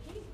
Cookie.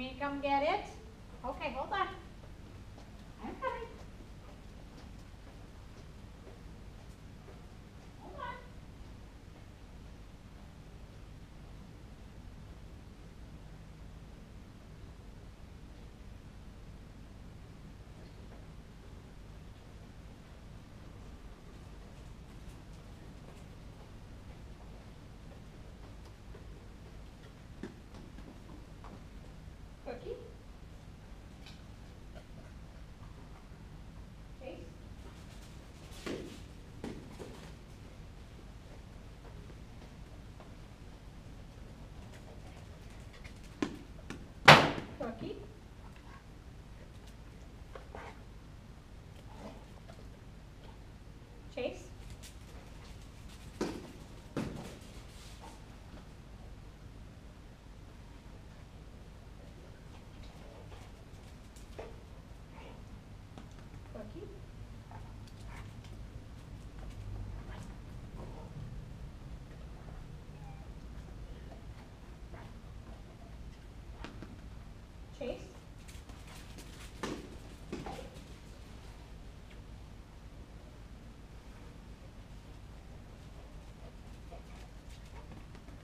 You come get it? Okay, hold on. I'm coming. Hold on. Cookie. Chase. Cookie.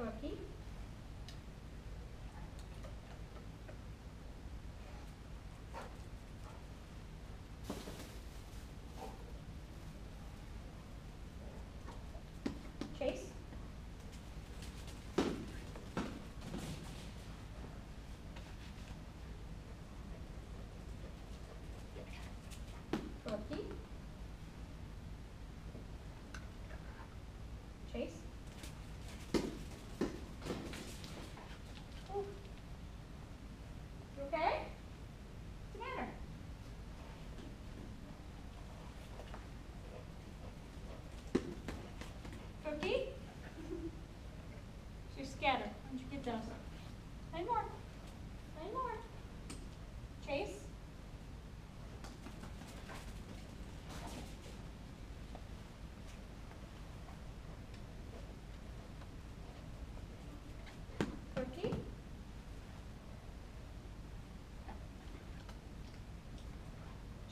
aqui?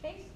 space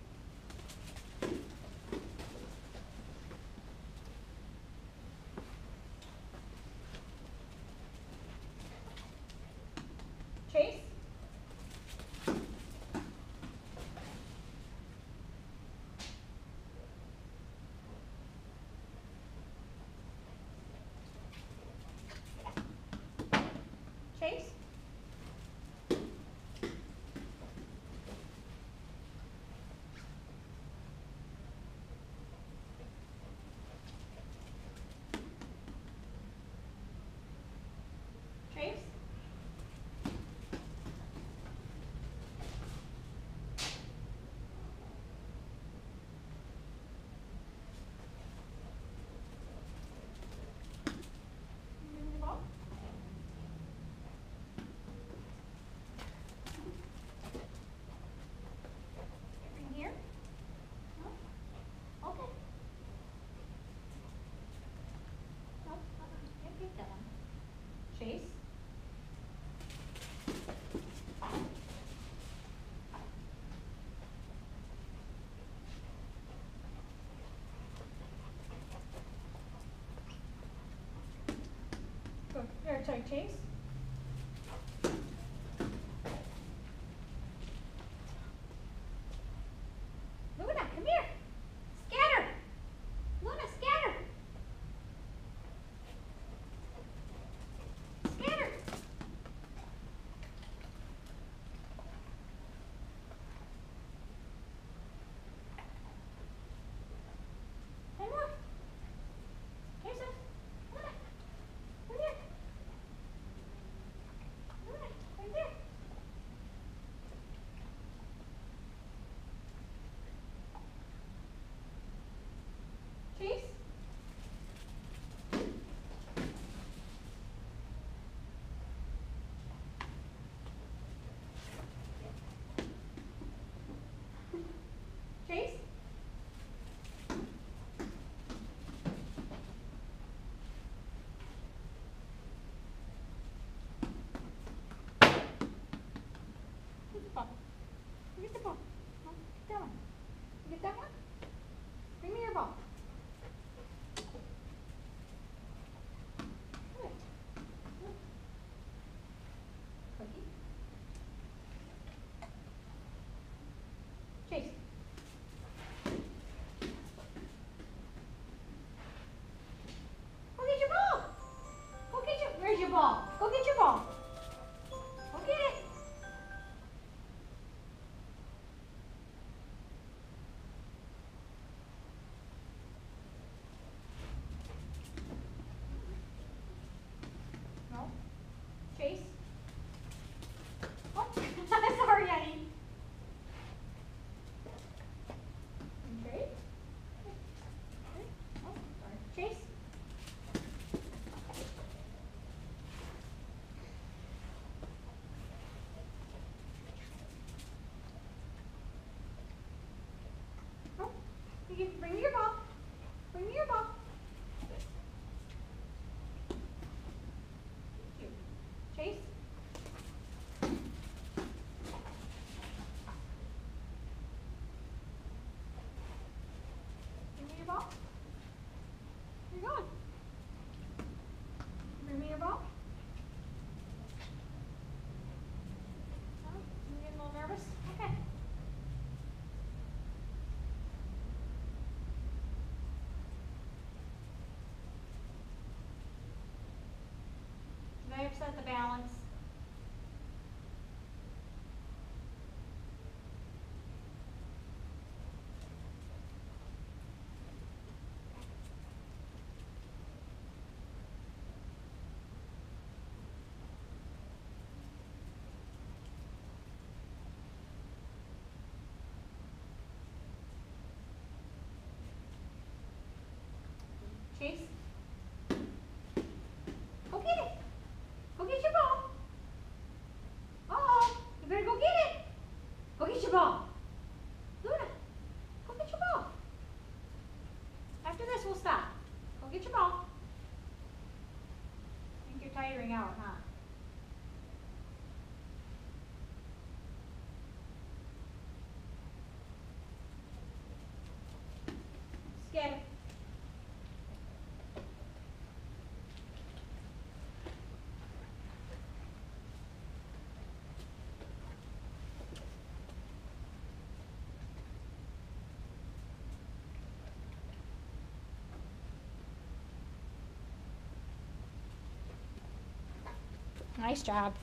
sorry, Chase? you bring pay percent of the balance. 是吧 Nice job.